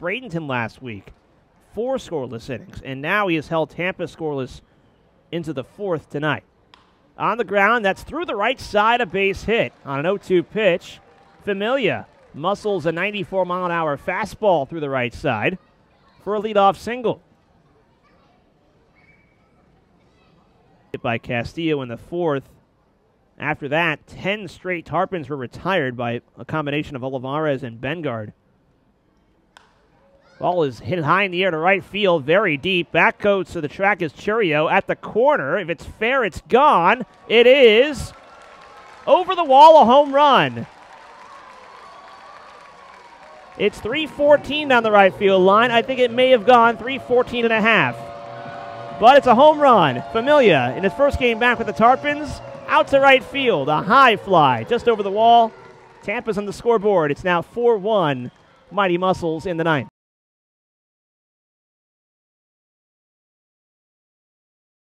Bradenton last week. Four scoreless innings, and now he has held Tampa scoreless into the fourth tonight. On the ground, that's through the right side, a base hit on an 0 2 pitch. Familia muscles a 94 mile an hour fastball through the right side for a leadoff single. Hit by Castillo in the fourth. After that, 10 straight Tarpons were retired by a combination of Olivares and Bengard. Ball is hit high in the air to right field, very deep. Back goes to the track is Churio at the corner. If it's fair, it's gone. It is over the wall, a home run. It's 314 down the right field line. I think it may have gone 314 and a half. But it's a home run. Familia in his first game back with the Tarpons. Out to right field. A high fly just over the wall. Tampa's on the scoreboard. It's now 4 1. Mighty Mussels in the ninth.